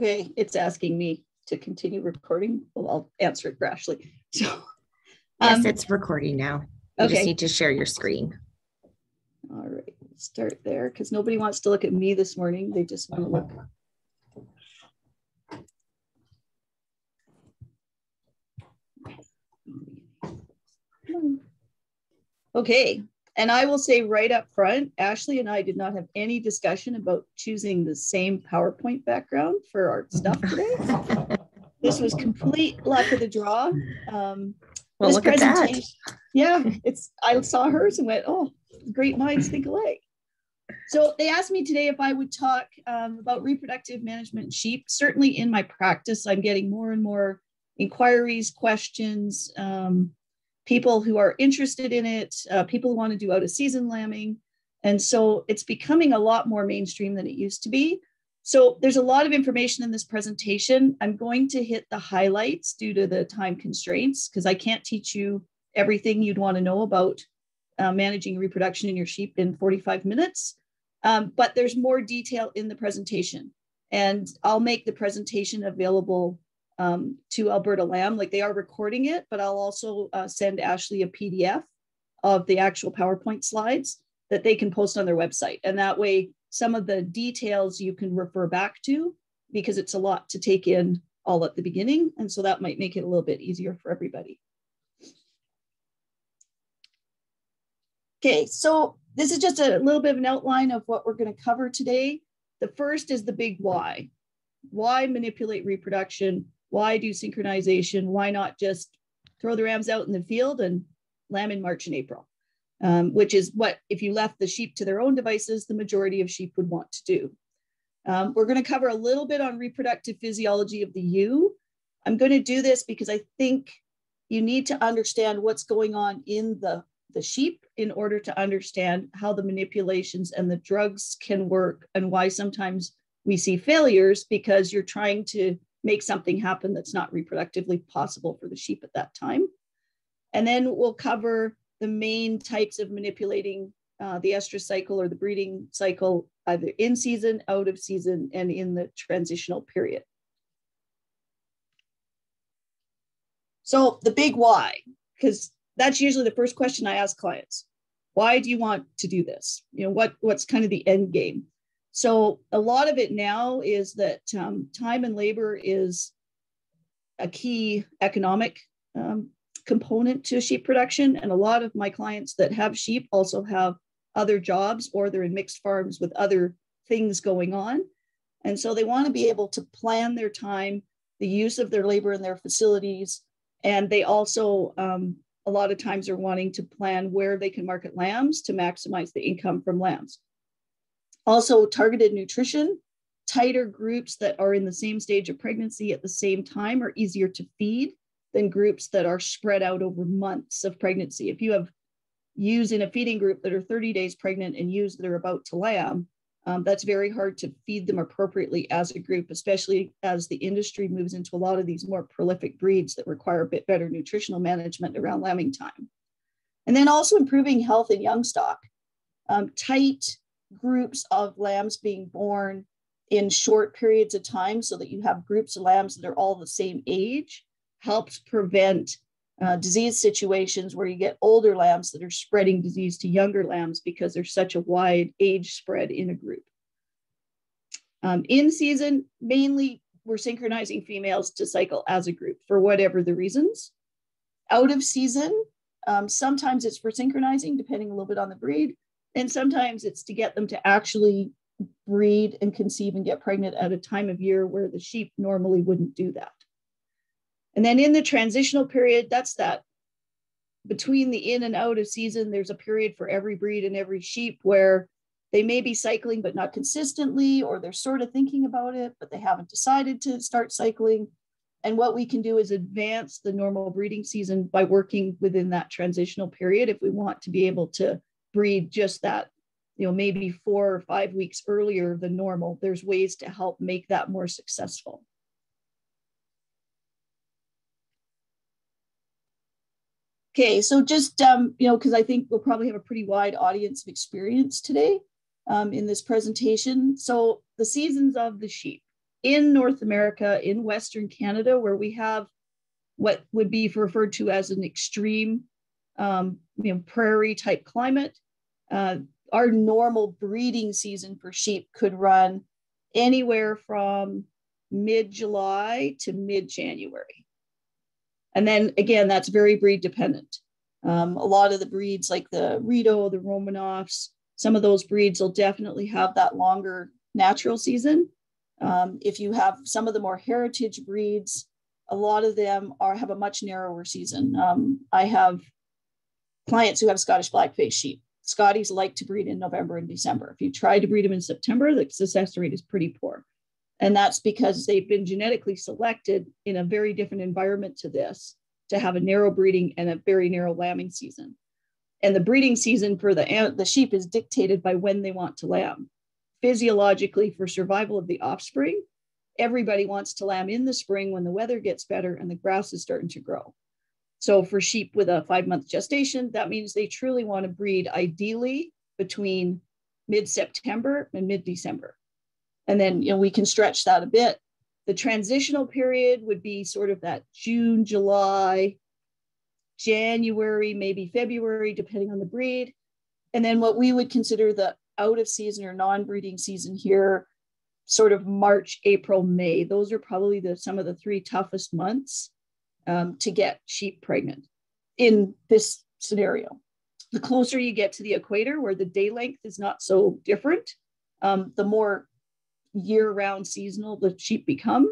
Okay, it's asking me to continue recording. Well, I'll answer it rashly. So, yes, um, it's recording now. You okay. just need to share your screen. All right, start there because nobody wants to look at me this morning. They just want to look. Okay, and I will say right up front, Ashley and I did not have any discussion about choosing the same PowerPoint background for our stuff today. this was complete luck of the draw. Um, well, look at that. Yeah, it's. I saw hers and went, "Oh, great minds think alike." So they asked me today if I would talk um, about reproductive management sheep. Certainly, in my practice, I'm getting more and more inquiries, questions, um, people who are interested in it, uh, people who want to do out of season lambing. And so it's becoming a lot more mainstream than it used to be. So there's a lot of information in this presentation. I'm going to hit the highlights due to the time constraints because I can't teach you everything you'd want to know about uh, managing reproduction in your sheep in 45 minutes. Um, but there's more detail in the presentation. And I'll make the presentation available um, to Alberta Lamb. Like they are recording it, but I'll also uh, send Ashley a PDF of the actual PowerPoint slides that they can post on their website. And that way, some of the details you can refer back to because it's a lot to take in all at the beginning. And so that might make it a little bit easier for everybody. Okay, so this is just a little bit of an outline of what we're going to cover today. The first is the big why. Why manipulate reproduction? Why do synchronization? Why not just throw the rams out in the field and lamb in March and April? Um, which is what, if you left the sheep to their own devices, the majority of sheep would want to do. Um, we're going to cover a little bit on reproductive physiology of the ewe. I'm going to do this because I think you need to understand what's going on in the, the sheep in order to understand how the manipulations and the drugs can work and why sometimes we see failures because you're trying to make something happen that's not reproductively possible for the sheep at that time. And then we'll cover the main types of manipulating uh, the estrus cycle or the breeding cycle, either in season, out of season, and in the transitional period. So the big why, because that's usually the first question I ask clients. Why do you want to do this? You know, what, what's kind of the end game? So a lot of it now is that um, time and labor is a key economic um, component to sheep production. And a lot of my clients that have sheep also have other jobs or they're in mixed farms with other things going on. And so they want to be able to plan their time, the use of their labor in their facilities. And they also, um, a lot of times, are wanting to plan where they can market lambs to maximize the income from lambs. Also, targeted nutrition. Tighter groups that are in the same stage of pregnancy at the same time are easier to feed than groups that are spread out over months of pregnancy. If you have ewes in a feeding group that are 30 days pregnant and ewes that are about to lamb, um, that's very hard to feed them appropriately as a group, especially as the industry moves into a lot of these more prolific breeds that require a bit better nutritional management around lambing time. And then also improving health in young stock. Um, tight groups of lambs being born in short periods of time so that you have groups of lambs that are all the same age helps prevent uh, disease situations where you get older lambs that are spreading disease to younger lambs because there's such a wide age spread in a group. Um, in season, mainly we're synchronizing females to cycle as a group for whatever the reasons. Out of season, um, sometimes it's for synchronizing, depending a little bit on the breed. And sometimes it's to get them to actually breed and conceive and get pregnant at a time of year where the sheep normally wouldn't do that. And then in the transitional period, that's that between the in and out of season, there's a period for every breed and every sheep where they may be cycling, but not consistently, or they're sort of thinking about it, but they haven't decided to start cycling. And what we can do is advance the normal breeding season by working within that transitional period if we want to be able to breed just that you know maybe four or five weeks earlier than normal there's ways to help make that more successful. Okay so just um, you know because i think we'll probably have a pretty wide audience of experience today um, in this presentation. So the seasons of the sheep in North America, in Western Canada, where we have what would be referred to as an extreme, um, you know, prairie type climate, uh, our normal breeding season for sheep could run anywhere from mid July to mid January. And then again, that's very breed dependent. Um, a lot of the breeds, like the Rideau, the Romanovs, some of those breeds will definitely have that longer natural season. Um, if you have some of the more heritage breeds, a lot of them are have a much narrower season. Um, I have clients who have Scottish blackface sheep. Scotties like to breed in November and December. If you try to breed them in September, the success rate is pretty poor. And that's because they've been genetically selected in a very different environment to this to have a narrow breeding and a very narrow lambing season. And the breeding season for the, the sheep is dictated by when they want to lamb. Physiologically, for survival of the offspring, everybody wants to lamb in the spring when the weather gets better and the grass is starting to grow. So for sheep with a five month gestation, that means they truly want to breed ideally between mid September and mid December. And then you know we can stretch that a bit. The transitional period would be sort of that June, July, January, maybe February, depending on the breed. And then what we would consider the out of season or non breeding season here, sort of March, April, May. Those are probably the, some of the three toughest months um, to get sheep pregnant in this scenario. The closer you get to the equator, where the day length is not so different, um, the more year round seasonal the sheep become.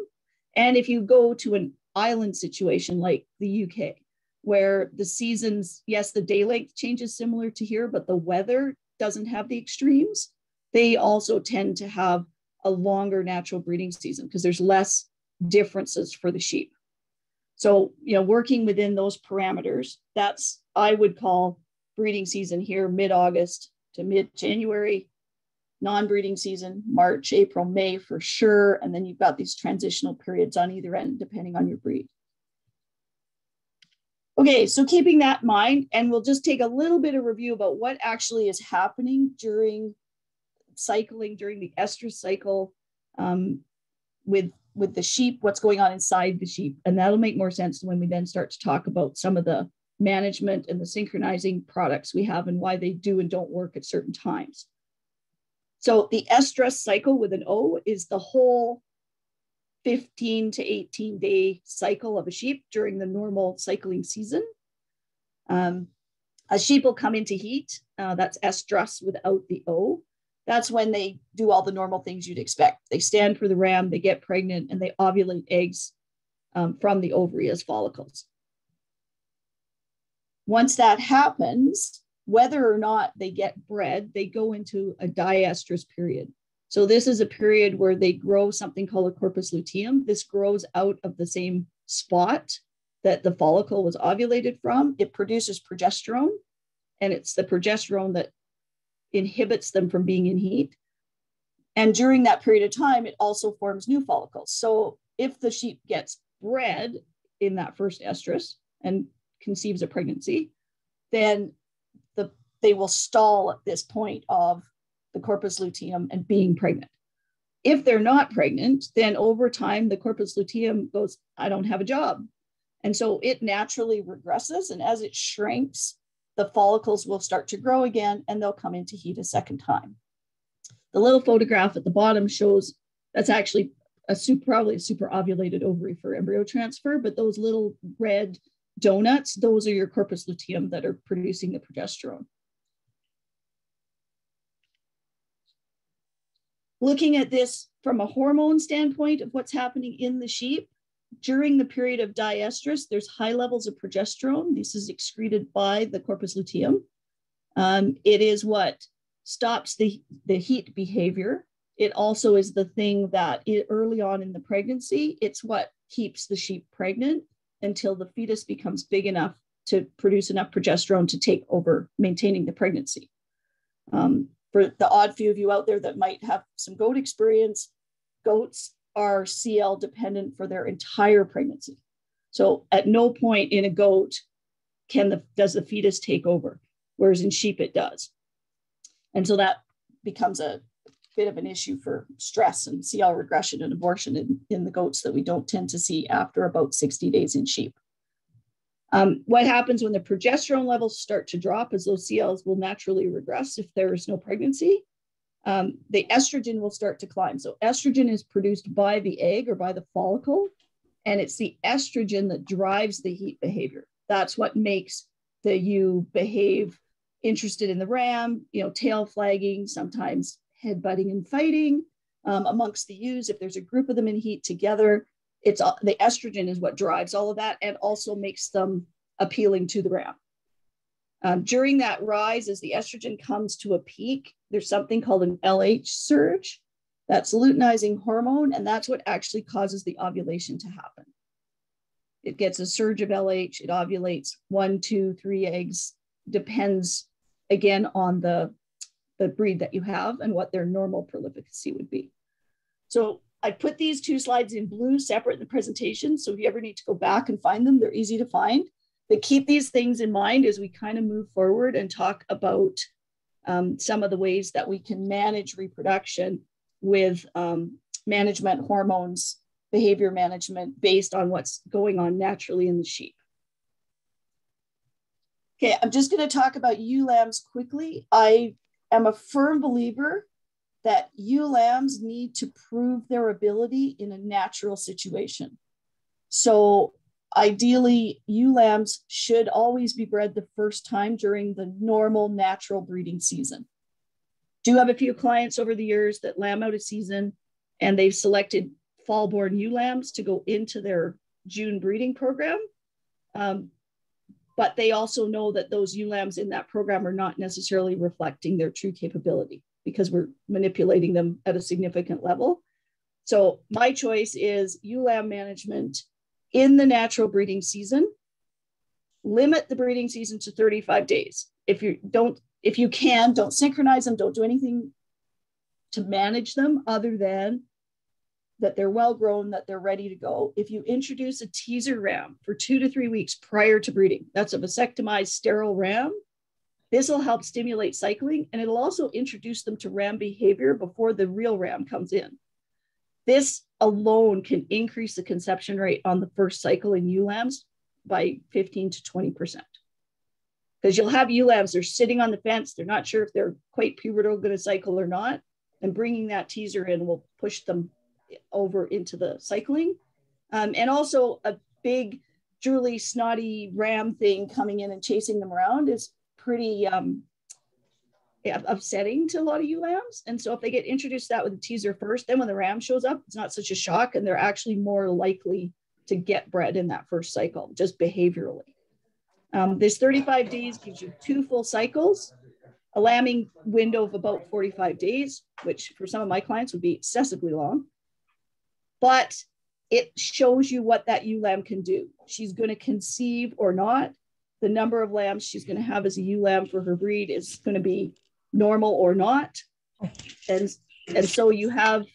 And if you go to an island situation like the UK, where the seasons, yes, the day length changes similar to here, but the weather doesn't have the extremes, they also tend to have a longer natural breeding season because there's less differences for the sheep. So, you know, working within those parameters, that's I would call breeding season here mid August to mid January, non breeding season March, April, May for sure. And then you've got these transitional periods on either end, depending on your breed. Okay, so keeping that in mind, and we'll just take a little bit of review about what actually is happening during cycling, during the estrus cycle um, with with the sheep, what's going on inside the sheep. And that'll make more sense when we then start to talk about some of the management and the synchronizing products we have and why they do and don't work at certain times. So the estrus cycle with an O is the whole 15 to 18 day cycle of a sheep during the normal cycling season. Um, a sheep will come into heat, uh, that's estrus without the O that's when they do all the normal things you'd expect. They stand for the ram, they get pregnant, and they ovulate eggs um, from the ovary as follicles. Once that happens, whether or not they get bred, they go into a diestrus period. So this is a period where they grow something called a corpus luteum. This grows out of the same spot that the follicle was ovulated from. It produces progesterone, and it's the progesterone that inhibits them from being in heat. And during that period of time, it also forms new follicles. So if the sheep gets bred in that first estrus and conceives a pregnancy, then the, they will stall at this point of the corpus luteum and being pregnant. If they're not pregnant, then over time, the corpus luteum goes, I don't have a job. And so it naturally regresses. And as it shrinks, the follicles will start to grow again and they'll come into heat a second time. The little photograph at the bottom shows that's actually a super, probably a super ovulated ovary for embryo transfer, but those little red donuts, those are your corpus luteum that are producing the progesterone. Looking at this from a hormone standpoint of what's happening in the sheep, during the period of diestrus, there's high levels of progesterone. This is excreted by the corpus luteum. Um, it is what stops the, the heat behavior. It also is the thing that it, early on in the pregnancy, it's what keeps the sheep pregnant until the fetus becomes big enough to produce enough progesterone to take over maintaining the pregnancy. Um, for the odd few of you out there that might have some goat experience, goats are CL dependent for their entire pregnancy. So at no point in a goat can the does the fetus take over, whereas in sheep it does. And so that becomes a bit of an issue for stress and CL regression and abortion in, in the goats that we don't tend to see after about 60 days in sheep. Um, what happens when the progesterone levels start to drop is those CLs will naturally regress if there is no pregnancy. Um, the estrogen will start to climb. So estrogen is produced by the egg or by the follicle, and it's the estrogen that drives the heat behavior. That's what makes the ewe behave interested in the ram, you know, tail flagging, sometimes head butting and fighting um, amongst the ewes. If there's a group of them in heat together, it's the estrogen is what drives all of that and also makes them appealing to the ram. Um, during that rise, as the estrogen comes to a peak, there's something called an LH surge. That's luteinizing hormone, and that's what actually causes the ovulation to happen. It gets a surge of LH, it ovulates one, two, three eggs, depends again on the, the breed that you have and what their normal prolificacy would be. So I put these two slides in blue separate in the presentation. So if you ever need to go back and find them, they're easy to find. But keep these things in mind as we kind of move forward and talk about um, some of the ways that we can manage reproduction with um, management hormones, behavior management based on what's going on naturally in the sheep. Okay, I'm just going to talk about ewe lambs quickly. I am a firm believer that ewe lambs need to prove their ability in a natural situation. So ideally, ewe lambs should always be bred the first time during the normal natural breeding season. Do have a few clients over the years that lamb out a season and they've selected fall born ewe lambs to go into their June breeding program. Um, but they also know that those ewe lambs in that program are not necessarily reflecting their true capability because we're manipulating them at a significant level. So my choice is ewe lamb management in the natural breeding season. Limit the breeding season to 35 days. If you don't, if you can, don't synchronize them, don't do anything to manage them other than that they're well grown, that they're ready to go. If you introduce a teaser ram for two to three weeks prior to breeding, that's a vasectomized sterile ram, this will help stimulate cycling and it'll also introduce them to ram behavior before the real ram comes in. This alone can increase the conception rate on the first cycle in ewe lambs by 15 to 20%. Because you'll have ewe lambs, they're sitting on the fence, they're not sure if they're quite pubertal going to cycle or not. And bringing that teaser in will push them over into the cycling. Um, and also a big, drooly, snotty ram thing coming in and chasing them around is pretty um, upsetting to a lot of ewe lambs. And so if they get introduced to that with a teaser first, then when the ram shows up, it's not such a shock and they're actually more likely to get bred in that first cycle, just behaviorally. Um, this 35 days gives you two full cycles, a lambing window of about 45 days, which for some of my clients would be excessively long. But it shows you what that ewe lamb can do. She's going to conceive or not the number of lambs she's going to have as a ewe lamb for her breed is going to be normal or not and and so you have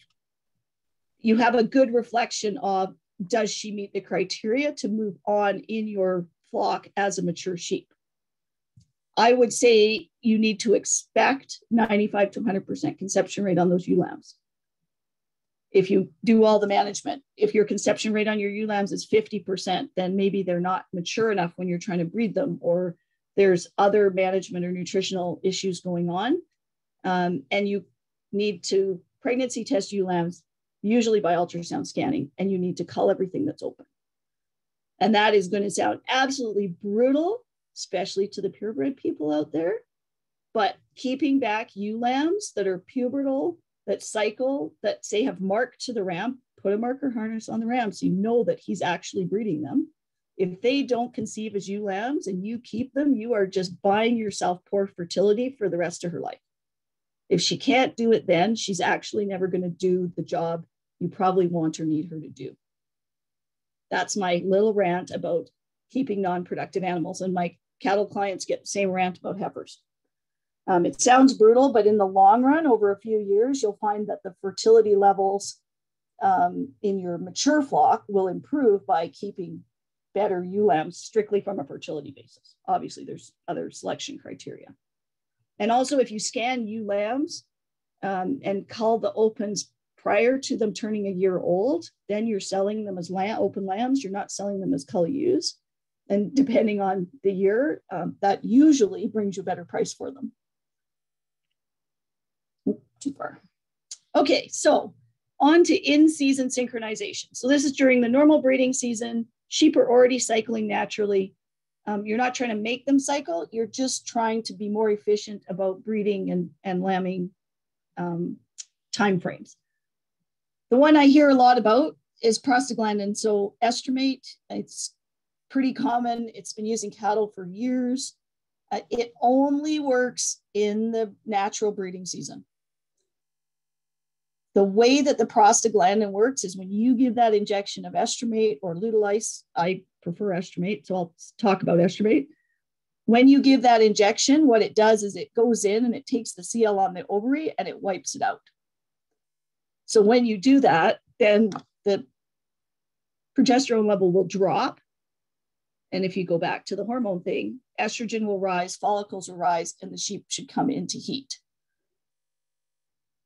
you have a good reflection of does she meet the criteria to move on in your flock as a mature sheep i would say you need to expect 95 to 100% conception rate on those ewe lambs if you do all the management. If your conception rate on your ewe lambs is 50%, then maybe they're not mature enough when you're trying to breed them, or there's other management or nutritional issues going on. Um, and you need to pregnancy test ewe lambs, usually by ultrasound scanning, and you need to cull everything that's open. And that is going to sound absolutely brutal, especially to the purebred people out there. But keeping back ewe lambs that are pubertal that cycle that say have marked to the ram, put a marker harness on the ram so you know that he's actually breeding them. If they don't conceive as you lambs and you keep them, you are just buying yourself poor fertility for the rest of her life. If she can't do it then, she's actually never going to do the job you probably want or need her to do. That's my little rant about keeping non productive animals. And my cattle clients get the same rant about heifers. Um, it sounds brutal, but in the long run, over a few years, you'll find that the fertility levels um, in your mature flock will improve by keeping better lambs strictly from a fertility basis. Obviously, there's other selection criteria. And also, if you scan ewe lambs um, and cull the opens prior to them turning a year old, then you're selling them as lamb, open lambs. You're not selling them as cull ewes. And depending on the year, um, that usually brings you a better price for them. Too far. Okay, so on to in-season synchronization. So this is during the normal breeding season. Sheep are already cycling naturally. Um, you're not trying to make them cycle. You're just trying to be more efficient about breeding and, and lambing um, timeframes. The one I hear a lot about is prostaglandin. So Estrumate, it's pretty common. It's been using cattle for years. Uh, it only works in the natural breeding season. The way that the prostaglandin works is when you give that injection of Estrumate or Lutalyse, I prefer Estrumate, so I'll talk about Estrumate. When you give that injection, what it does is it goes in and it takes the CL on the ovary and it wipes it out. So when you do that, then the progesterone level will drop. And if you go back to the hormone thing, estrogen will rise, follicles will rise, and the sheep should come into heat.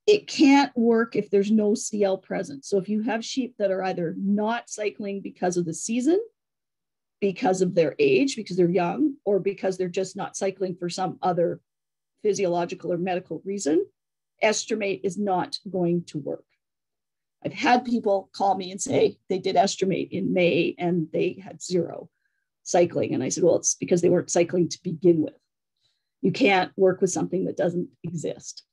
It can't work if there's no CL present. So if you have sheep that are either not cycling because of the season, because of their age, because they're young, or because they're just not cycling for some other physiological or medical reason, Estrumate is not going to work. I've had people call me and say they did Estrumate in May and they had zero cycling. And I said, well, it's because they weren't cycling to begin with. You can't work with something that doesn't exist.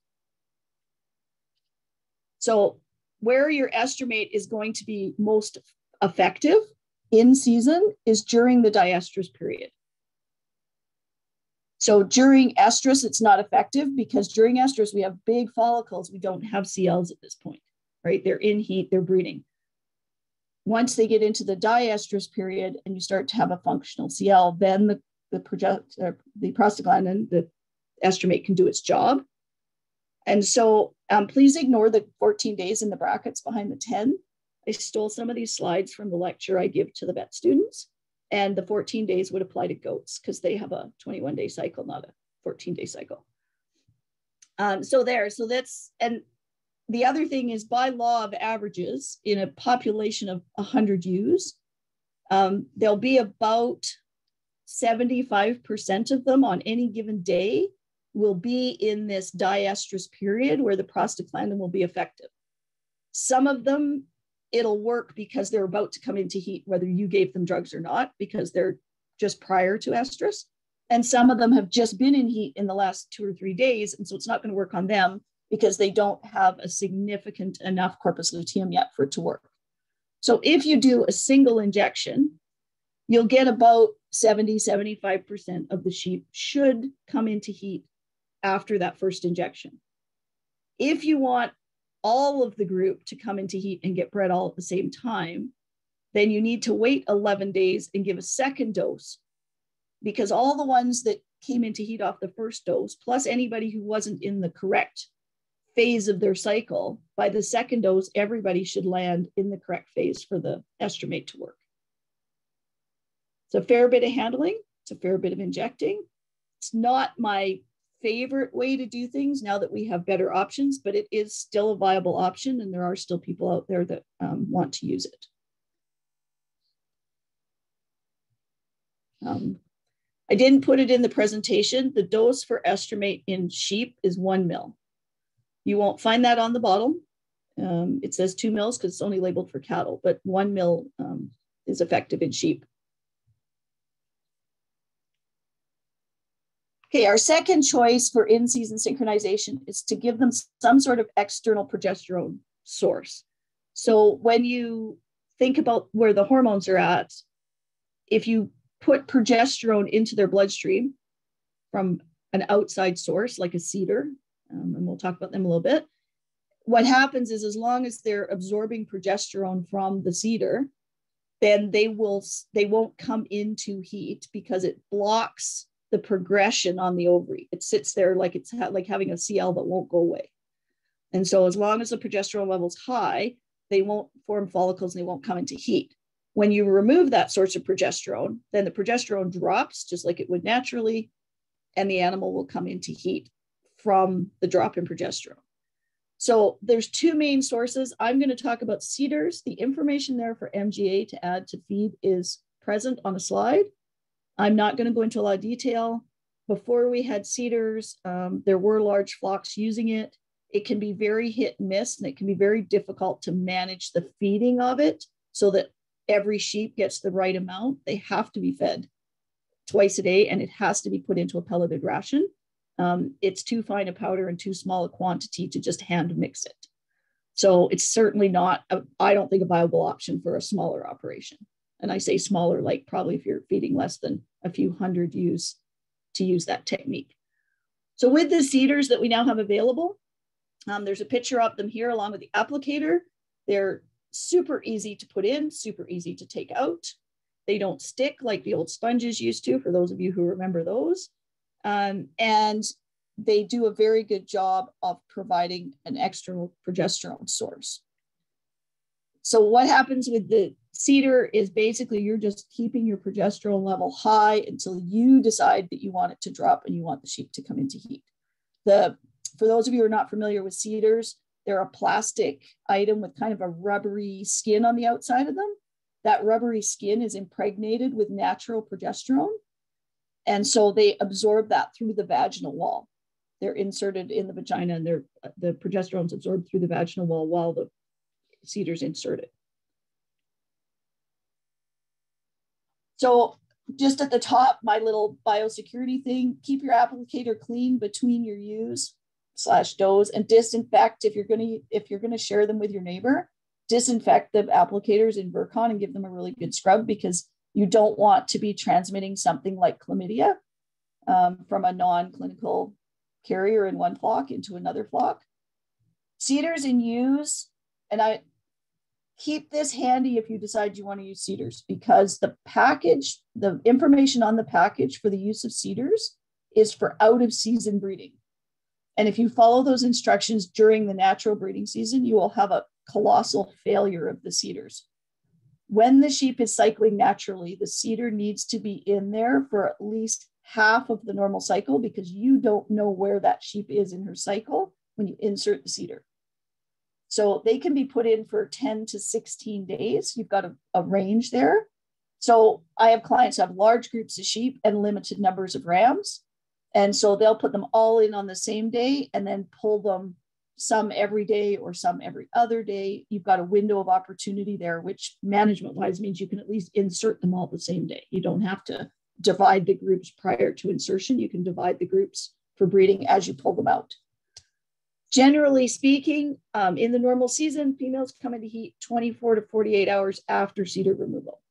So, where your Estrumate is going to be most effective in season is during the diestrus period. So during estrus, it's not effective because during estrus, we have big follicles. We don't have CLs at this point right? They're in heat, they're breeding. Once they get into the diestrus period and you start to have a functional CL, then the, the, project, uh, the prostaglandin, the Estrumate can do its job. And so um, please ignore the 14 days in the brackets behind the 10. I stole some of these slides from the lecture I give to the vet students. And the 14 days would apply to goats because they have a 21 day cycle, not a 14 day cycle. Um, so there, so that's, and the other thing is by law of averages in a population of 100 ewes, um, there'll be about 75% of them on any given day will be in this diestrus period where the prostaglandin will be effective. Some of them, it'll work because they're about to come into heat, whether you gave them drugs or not, because they're just prior to estrus. And some of them have just been in heat in the last two or three days. And so it's not going to work on them because they don't have a significant enough corpus luteum yet for it to work. So if you do a single injection, you'll get about 70, 75% of the sheep should come into heat after that first injection. If you want all of the group to come into heat and get bred all at the same time, then you need to wait 11 days and give a second dose because all the ones that came into heat off the first dose, plus anybody who wasn't in the correct phase of their cycle, by the second dose, everybody should land in the correct phase for the Estrumate to work. It's a fair bit of handling, it's a fair bit of injecting. It's not my favorite way to do things now that we have better options, but it is still a viable option, and there are still people out there that um, want to use it. Um, I didn't put it in the presentation. The dose for Estrumate in sheep is one mil. You won't find that on the bottle. Um, it says two mils because it's only labeled for cattle, but one mil um, is effective in sheep. Okay, our second choice for in-season synchronization is to give them some sort of external progesterone source. So when you think about where the hormones are at, if you put progesterone into their bloodstream from an outside source like a CIDR, um, and we'll talk about them a little bit. What happens is, as long as they're absorbing progesterone from the CIDR, then they will they won't come into heat because it blocks the progression on the ovary. It sits there like it's ha- like having a CL that won't go away. And so, as long as the progesterone level's high, they won't form follicles and they won't come into heat. When you remove that source of progesterone, then the progesterone drops just like it would naturally, and the animal will come into heat from the drop in progesterone. So there's two main sources. I'm going to talk about CIDRs. The information there for MGA to add to feed is present on a slide. I'm not going to go into a lot of detail. Before we had CIDRs, um, there were large flocks using it. It can be very hit and miss, and it can be very difficult to manage the feeding of it so that every sheep gets the right amount. They have to be fed twice a day, and it has to be put into a pelleted ration. Um, it's too fine a powder and too small a quantity to just hand mix it. So it's certainly not, I don't think, a viable option for a smaller operation. And I say smaller, like probably if you're feeding less than a few hundred ewes to use that technique. So with the CIDRs that we now have available, um, there's a picture of them here along with the applicator. They're super easy to put in, super easy to take out. They don't stick like the old sponges used to, for those of you who remember those. Um, and they do a very good job of providing an external progesterone source. So what happens with the CIDR is basically you're just keeping your progesterone level high until you decide that you want it to drop and you want the sheep to come into heat. The for those of you who are not familiar with CIDRs, they're a plastic item with kind of a rubbery skin on the outside of them. That rubbery skin is impregnated with natural progesterone. And so they absorb that through the vaginal wall. They're inserted in the vagina and they're, the progesterone's absorbed through the vaginal wall while the CIDR's inserted. So just at the top, my little biosecurity thing, keep your applicator clean between your use slash does and disinfect if you're gonna if you're gonna share them with your neighbor, disinfect the applicators in Virkon and give them a really good scrub because you don't want to be transmitting something like chlamydia um, from a non-clinical carrier in one flock into another flock. CIDRs and ewes, and I keep this handy if you decide you want to use CIDRs because the package, the information on the package for the use of CIDRs is for out of season breeding. And if you follow those instructions during the natural breeding season, you will have a colossal failure of the CIDRs. When the sheep is cycling naturally, the CIDR needs to be in there for at least half of the normal cycle because you don't know where that sheep is in her cycle when you insert the CIDR. So they can be put in for 10 to 16 days. You've got a, a range there. So I have clients have large groups of sheep and limited numbers of rams. And so they'll put them all in on the same day and then pull them some every day or some every other day. You've got a window of opportunity there, which management wise means you can at least insert them all the same day. You don't have to divide the groups prior to insertion. You can divide the groups for breeding as you pull them out. Generally speaking, um, in the normal season, females come into heat 24 to 48 hours after CIDR removal.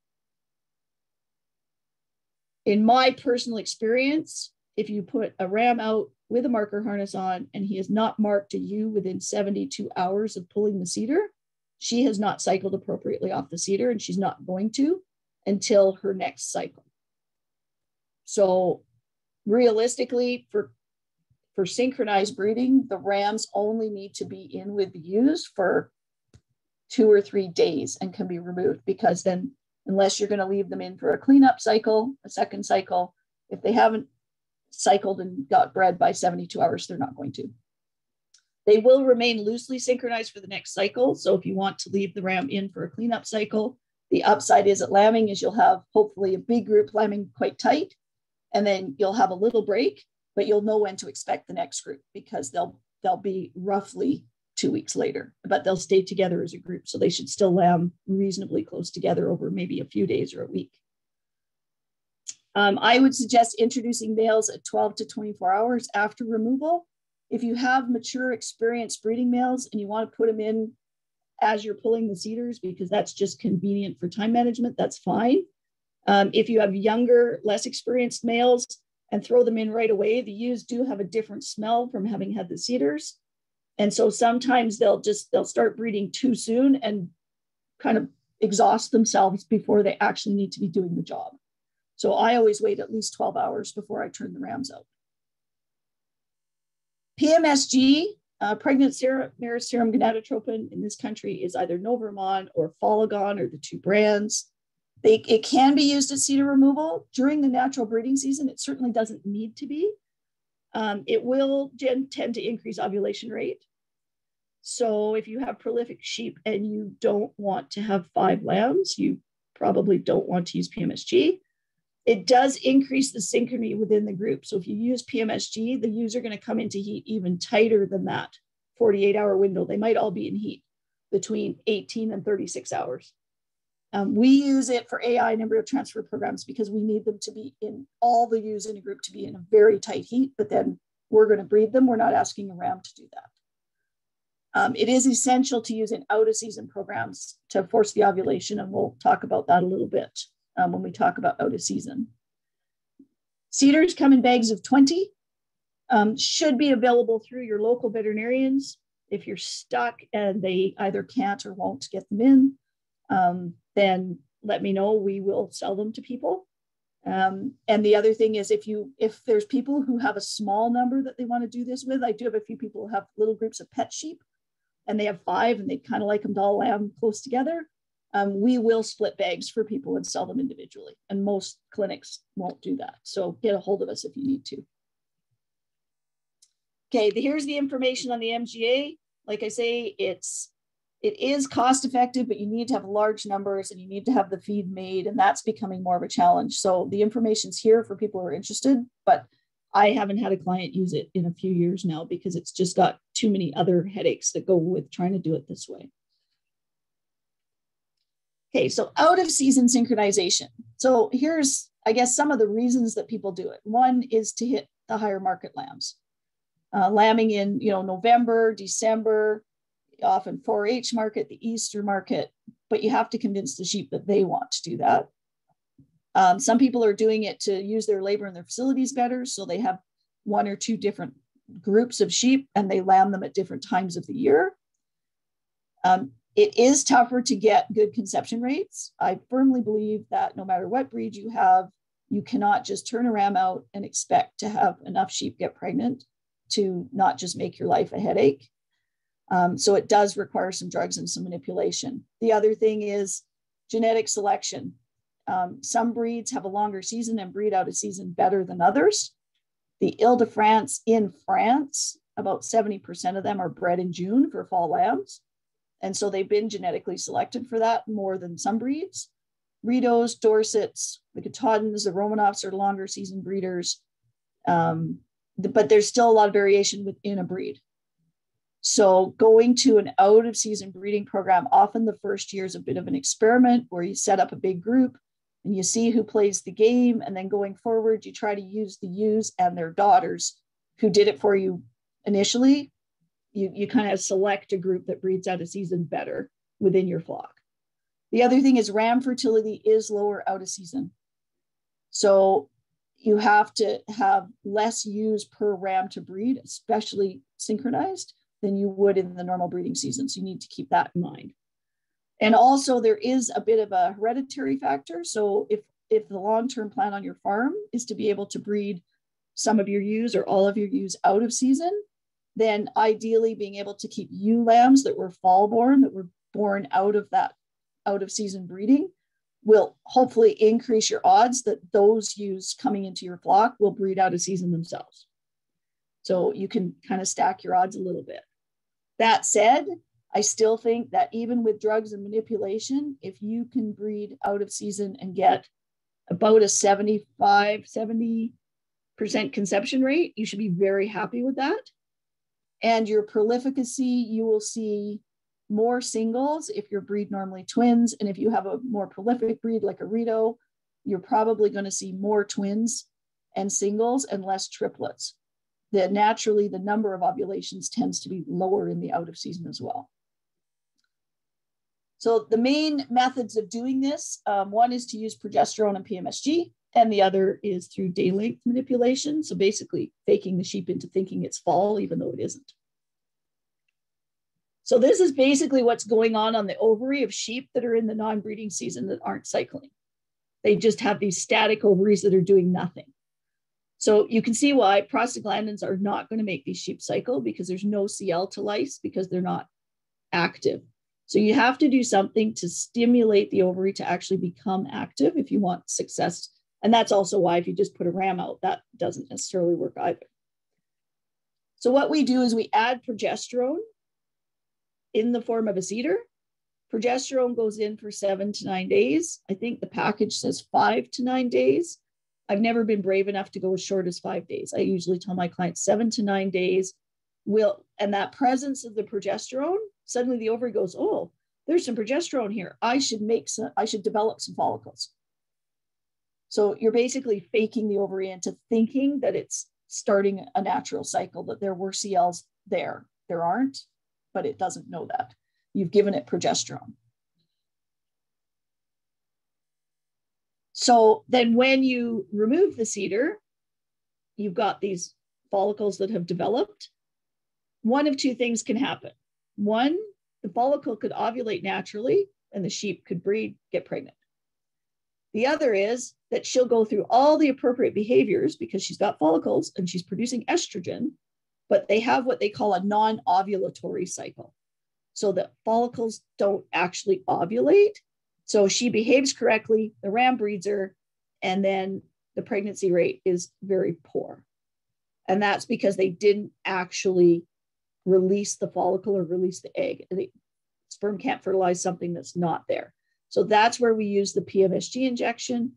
In my personal experience, if you put a ram out with a marker harness on and he is not marked to you within 72 hours of pulling the CIDR, she has not cycled appropriately off the CIDR and she's not going to until her next cycle. So realistically, for for synchronized breeding, the rams only need to be in with the ewes for two or three days and can be removed because then, unless you're going to leave them in for a cleanup cycle, a second cycle, if they haven't cycled and got bred by 72 hours, they're not going to. They will remain loosely synchronized for the next cycle. So if you want to leave the ram in for a cleanup cycle, the upside is at lambing is you'll have hopefully a big group lambing quite tight, and then you'll have a little break but you'll know when to expect the next group because they'll they'll be roughly two weeks later, but they'll stay together as a group. So they should still lamb reasonably close together over maybe a few days or a week. Um, I would suggest introducing males at 12 to 24 hours after removal. If you have mature, experienced breeding males and you want to put them in as you're pulling the CIDRs because that's just convenient for time management, that's fine. Um, if you have younger, less experienced males, and throw them in right away. The ewes do have a different smell from having had the CIDRs. And so sometimes they'll just they'll start breeding too soon and kind of exhaust themselves before they actually need to be doing the job. So I always wait at least 12 hours before I turn the rams out. PMSG, uh, pregnant serum, serum gonadotropin in this country is either Novormon or Folligon or the two brands. They, it can be used as CIDR removal during the natural breeding season. It certainly doesn't need to be. Um, it will tend to increase ovulation rate. So if you have prolific sheep and you don't want to have five lambs, you probably don't want to use PMSG. It does increase the synchrony within the group. So if you use PMSG, the ewes are going to come into heat even tighter than that 48 hour window. They might all be in heat between 18 and 36 hours. Um, we use it for AI and embryo transfer programs because we need them to be in all the ewes in a group to be in a very tight heat, but then we're going to breed them. We're not asking a ram to do that. Um, it is essential to use in out of season programs to force the ovulation, and we'll talk about that a little bit um, when we talk about out of season. CIDRs come in bags of 20, um, should be available through your local veterinarians. If you're stuck and they either can't or won't get them in, um, then let me know. We will sell them to people. Um, and the other thing is if you if there's people who have a small number that they want to do this with, I do have a few people who have little groups of pet sheep and they have five and they kind of like them to all lamb close together. Um, we will split bags for people and sell them individually. And most clinics won't do that. So get a hold of us if you need to. Okay, here's the information on the MGA. Like I say, it's it is cost effective, but you need to have large numbers and you need to have the feed made, and that's becoming more of a challenge. So the information's here for people who are interested, but I haven't had a client use it in a few years now because it's just got too many other headaches that go with trying to do it this way. Okay, so out of season synchronization. So here's, I guess, some of the reasons that people do it. One is to hit the higher market lambs. Uh, lambing in, you know, November, December, often 4-H market, the Easter market, but you have to convince the sheep that they want to do that. Um, some people are doing it to use their labor and their facilities better, so they have one or two different groups of sheep and they lamb them at different times of the year. Um, it is tougher to get good conception rates. I firmly believe that no matter what breed you have, you cannot just turn a ram out and expect to have enough sheep get pregnant to not just make your life a headache. Um, so it does require some drugs and some manipulation. The other thing is genetic selection. Um, some breeds have a longer season and breed out a season better than others. The Ile de France in France, about 70% of them are bred in June for fall lambs. And so they've been genetically selected for that more than some breeds. Rideaus, Dorsets, the Katahdins, the Romanovs are longer season breeders. Um, but there's still a lot of variation within a breed. So going to an out of season breeding program, often the first year is a bit of an experiment where you set up a big group and you see who plays the game. And then going forward, you try to use the ewes and their daughters who did it for you initially. You, you kind of select a group that breeds out of season better within your flock. The other thing is ram fertility is lower out of season. So you have to have less ewes per ram to breed, especially synchronized than you would in the normal breeding season. So you need to keep that in mind. And also there is a bit of a hereditary factor. So if if the long-term plan on your farm is to be able to breed some of your ewes or all of your ewes out of season, then ideally being able to keep ewe lambs that were fall born, that were born out of that out of season breeding, will hopefully increase your odds that those ewes coming into your flock will breed out of season themselves. So you can kind of stack your odds a little bit. That said, I still think that even with drugs and manipulation, if you can breed out of season and get about a 75, 70% conception rate, you should be very happy with that. And your prolificacy, you will see more singles if your breed normally twins. And if you have a more prolific breed like a Rideau, you're probably going to see more twins and singles and less triplets that naturally the number of ovulations tends to be lower in the out of season as well. So the main methods of doing this, um, one is to use progesterone and PMSG, and the other is through day length manipulation. So basically faking the sheep into thinking it's fall, even though it isn't. So this is basically what's going on on the ovary of sheep that are in the non-breeding season that aren't cycling. They just have these static ovaries that are doing nothing. So you can see why prostaglandins are not going to make these sheep cycle because there's no CL to lyse because they're not active. So you have to do something to stimulate the ovary to actually become active if you want success. And that's also why if you just put a ram out, that doesn't necessarily work either. So what we do is we add progesterone in the form of a CIDR. Progesterone goes in for seven to nine days. I think the package says five to nine days. I've never been brave enough to go as short as five days. I usually tell my clients seven to nine days will, and that presence of the progesterone, suddenly the ovary goes, oh, there's some progesterone here. I should make some, I should develop some follicles. So you're basically faking the ovary into thinking that it's starting a natural cycle, that there were CLs there. There aren't, but it doesn't know that. You've given it progesterone. So then when you remove the CIDR, you've got these follicles that have developed. One of two things can happen. One, the follicle could ovulate naturally and the sheep could breed, get pregnant. The other is that she'll go through all the appropriate behaviors because she's got follicles and she's producing estrogen, but they have what they call a non ovulatory cycle. So that follicles don't actually ovulate so she behaves correctly, the ram breeds her, and then the pregnancy rate is very poor. And that's because they didn't actually release the follicle or release the egg. The sperm can't fertilize something that's not there. So that's where we use the PMSG injection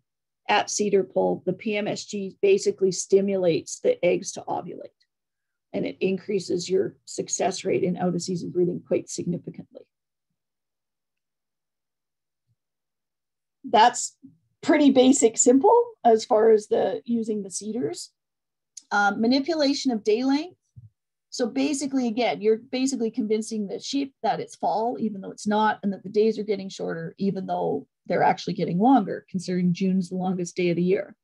at CIDR pole. The PMSG basically stimulates the eggs to ovulate and it increases your success rate in out of season breeding quite significantly. That's pretty basic simple as far as the using the CIDRs. Um, manipulation of day length. So basically, again, you're basically convincing the sheep that it's fall, even though it's not, and that the days are getting shorter, even though they're actually getting longer, considering June's the longest day of the year.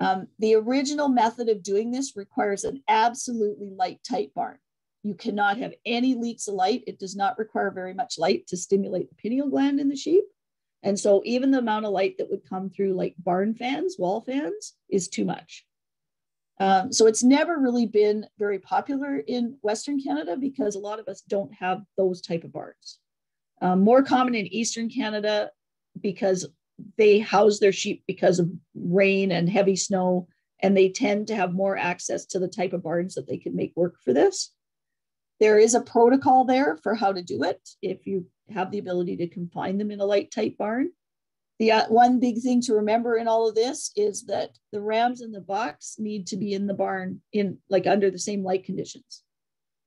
Um, the original method of doing this requires an absolutely light, tight barn. You cannot have any leaks of light. It does not require very much light to stimulate the pineal gland in the sheep. And so even the amount of light that would come through like barn fans, wall fans, is too much. Um, so it's never really been very popular in Western Canada because a lot of us don't have those type of barns. Um, more common in Eastern Canada because they house their sheep because of rain and heavy snow, and they tend to have more access to the type of barns that they can make work for this. There is a protocol there for how to do it. If you have the ability to confine them in a light tight barn. The uh, one big thing to remember in all of this is that the rams and the bucks need to be in the barn in like under the same light conditions.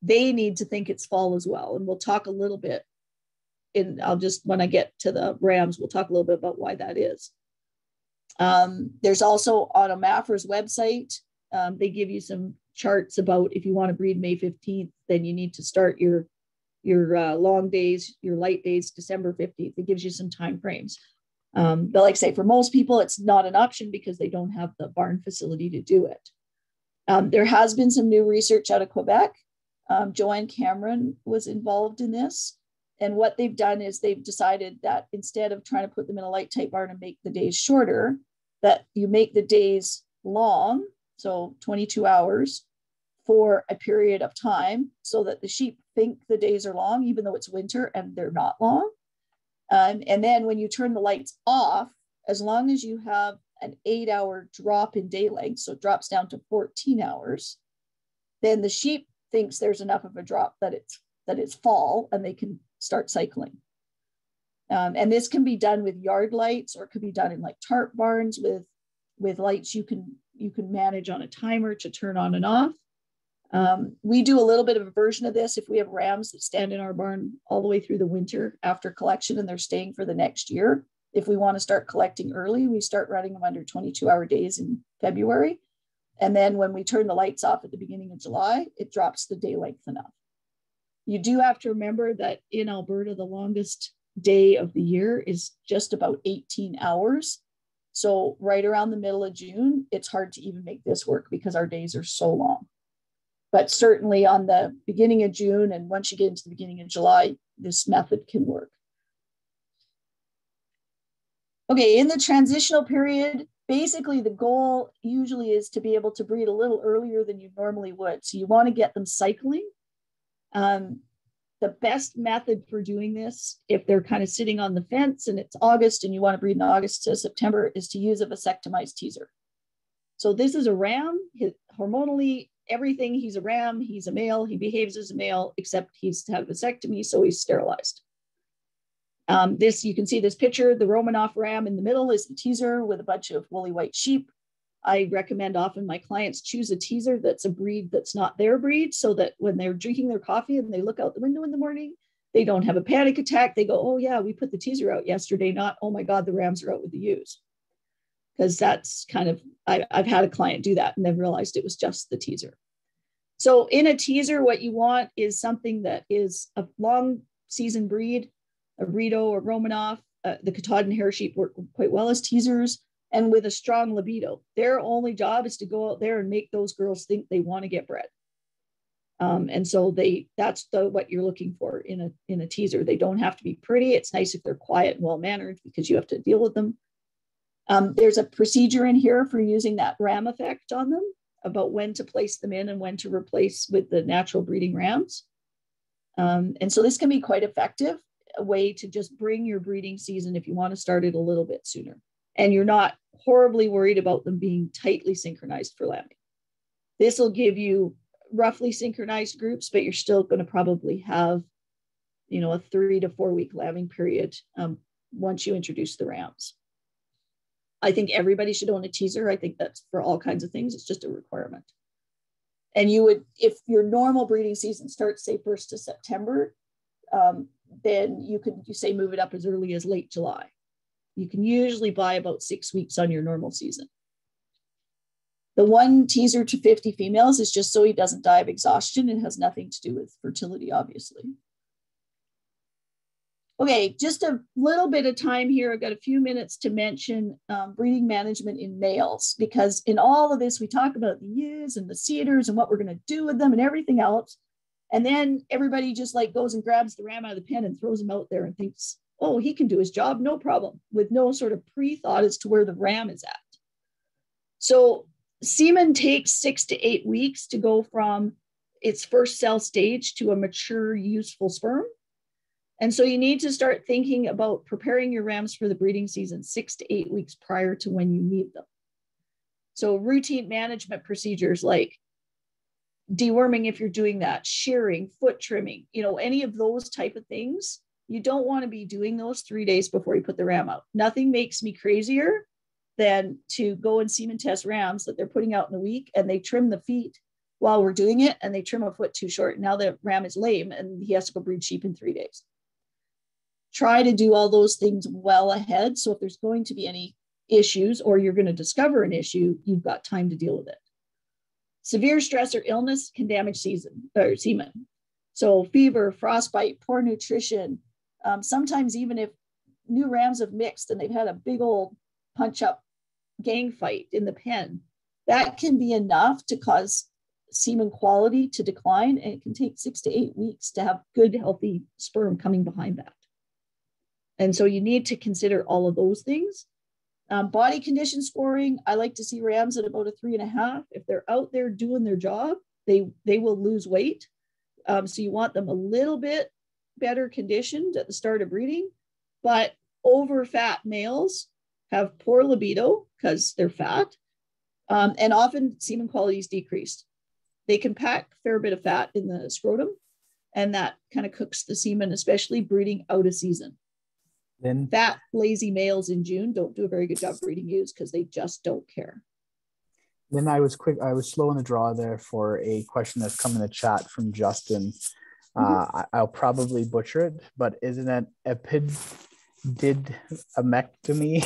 They need to think it's fall as well. And we'll talk a little bit in, I'll just, when I get to the rams, we'll talk a little bit about why that is. Um, there's also OMAFRA's website, um, they give you some charts about if you want to breed May 15th, then you need to start your your uh, long days, your light days, December 15th. It gives you some time frames. Um, but like I say, for most people, it's not an option because they don't have the barn facility to do it. Um, there has been some new research out of Quebec. Um, Johanne Cameron was involved in this. And what they've done is they've decided that instead of trying to put them in a light tight barn and make the days shorter, that you make the days long, so 22 hours, for a period of time so that the sheep think the days are long, even though it's winter and they're not long. Um, and then when you turn the lights off, as long as you have an eight hour drop in day length, so it drops down to 14 hours, then the sheep thinks there's enough of a drop that it's that it's fall and they can start cycling. Um, and this can be done with yard lights or it could be done in like tarp barns with with lights you can you can manage on a timer to turn on and off. Um, we do a little bit of a version of this if we have rams that stand in our barn all the way through the winter after collection and they're staying for the next year. If we want to start collecting early, we start running them under 22 hour days in February. And then when we turn the lights off at the beginning of July, it drops the day length enough. You do have to remember that in Alberta, the longest day of the year is just about 18 hours. So, right around the middle of June, it's hard to even make this work because our days are so long but certainly on the beginning of June and once you get into the beginning of July, this method can work. Okay, in the transitional period, basically the goal usually is to be able to breed a little earlier than you normally would. So you want to get them cycling. Um, the best method for doing this, if they're kind of sitting on the fence and it's August and you want to breed in August to September, is to use a vasectomized teaser. So this is a ram. His, hormonally, everything. He's a ram, he's a male, he behaves as a male, except he's had a vasectomy, so he's sterilized. Um, this, you can see this picture, the Romanov ram in the middle is the teaser with a bunch of woolly white sheep. I recommend often my clients choose a teaser that's a breed that's not their breed so that when they're drinking their coffee and they look out the window in the morning, they don't have a panic attack. They go, oh, yeah, we put the teaser out yesterday, not, oh my God, the rams are out with the ewes. Because that's kind of, I, I've had a client do that and then realized it was just the teaser. So in a teaser, what you want is something that is a long season breed, a Rideau or Romanov. Uh, the Katahdin hair sheep work quite well as teasers and with a strong libido. Their only job is to go out there and make those girls think they want to get bred. Um, and so they that's the what you're looking for in a in a teaser. They don't have to be pretty. It's nice if they're quiet and well mannered because you have to deal with them. Um, there's a procedure in here for using that ram effect on them about when to place them in and when to replace with the natural breeding rams. Um, and so this can be quite effective, a way to just bring your breeding season if you want to start it a little bit sooner. And you're not horribly worried about them being tightly synchronized for lambing. This will give you roughly synchronized groups, but you're still going to probably have, you know, a three to four week lambing period um, once you introduce the rams. I think everybody should own a teaser. I think that's for all kinds of things. It's just a requirement. And you would, if your normal breeding season starts, say, first of September, um, then you could you say move it up as early as late July. You can usually buy about six weeks on your normal season. The one teaser to 50 females is just so he doesn't die of exhaustion and has nothing to do with fertility, obviously. Okay, just a little bit of time here. I've got a few minutes to mention um, breeding management in males because in all of this, we talk about the ewes and the CIDRs and what we're going to do with them and everything else. And then everybody just like goes and grabs the ram out of the pen and throws him out there and thinks, oh, he can do his job, no problem, with no sort of pre thought as to where the ram is at. So semen takes six to eight weeks to go from its first cell stage to a mature, useful sperm. And so you need to start thinking about preparing your rams for the breeding season six to eight weeks prior to when you need them. So routine management procedures like deworming if you're doing that, shearing, foot trimming, you know, any of those type of things. You don't want to be doing those three days before you put the ram out. Nothing makes me crazier than to go and semen test rams that they're putting out in a week and they trim the feet while we're doing it and they trim a foot too short. Now the ram is lame and he has to go breed sheep in three days. Try to do all those things well ahead. So if there's going to be any issues or you're going to discover an issue, you've got time to deal with it. Severe stress or illness can damage season or semen. So fever, frostbite, poor nutrition. Um, sometimes even if new rams have mixed and they've had a big old punch up gang fight in the pen, that can be enough to cause semen quality to decline. And it can take six to eight weeks to have good, healthy sperm coming behind that. And so you need to consider all of those things. Um, body condition scoring, I like to see rams at about a three and a half. If they're out there doing their job, they, they will lose weight. Um, so you want them a little bit better conditioned at the start of breeding, but over fat males have poor libido because they're fat, um, and often semen quality is decreased. They can pack a fair bit of fat in the scrotum, and that kind of cooks the semen, especially breeding out of season. Then fat, lazy males in June don't do a very good job breeding ewes because they just don't care. Then I was quick. I was slow in the draw there for a question that's come in the chat from Justin. Mm-hmm. Uh, I'll probably butcher it, but isn't it epid did a mectomy.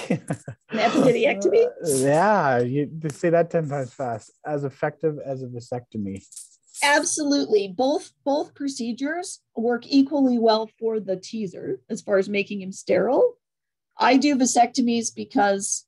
Epididyectomy? Yeah, you say that 10 times fast. As effective as a vasectomy. Absolutely. Both both procedures work equally well for the teaser as far as making him sterile. I do vasectomies because